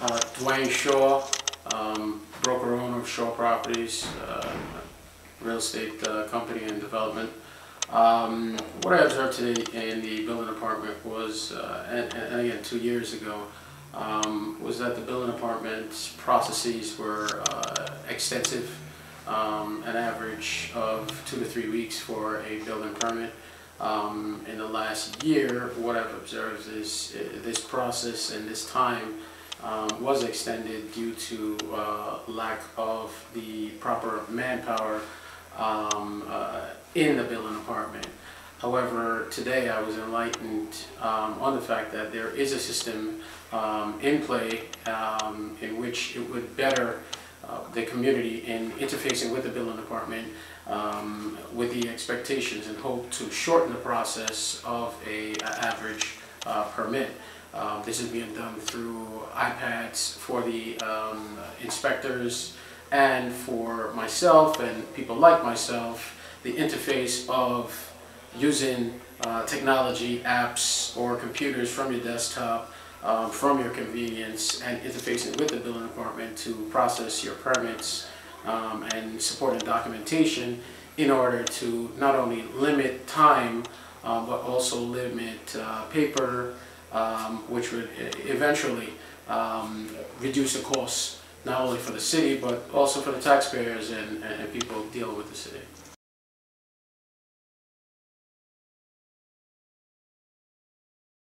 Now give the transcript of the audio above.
Uh, Dwayne Shaw, um, broker owner of Shaw Properties, uh, real estate uh, company and development. Um, What I observed today in the building department was, uh, and and again, two years ago, um, was that the building department's processes were uh, extensive, um, an average of two to three weeks for a building permit. Um, In the last year, what I've observed is uh, this process and this time um, was extended due to uh, lack of the proper manpower um, uh, in the building department. However, today I was enlightened um, on the fact that there is a system um, in play um, in which it would better uh, the community in interfacing with the building department um, with the expectations and hope to shorten the process of a a average uh, permit. Um, This is being done through iPads for the um, inspectors and for myself and people like myself, the interface of using uh, technology, apps, or computers from your desktop, um, from your convenience, and interfacing with the building department to process your permits um, and supporting documentation in order to not only limit time, uh, but also limit uh, paper, um, which would eventually um, reduce the costs, not only for the city, but also for the taxpayers and and people dealing with the city.